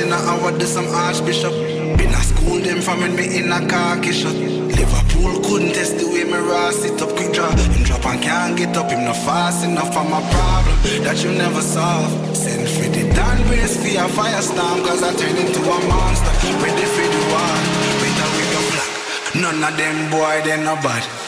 in a hour, do some archbishop. Been a school them from when me in a khaki shot. Liverpool couldn't test the way me raw sit up quick draw. Him drop and can't get up, him not fast enough for my problem that you never solve. Send for the a firestorm, cause I turn into a monster. Ready for the war, better we go black. None of them boy, they no bad.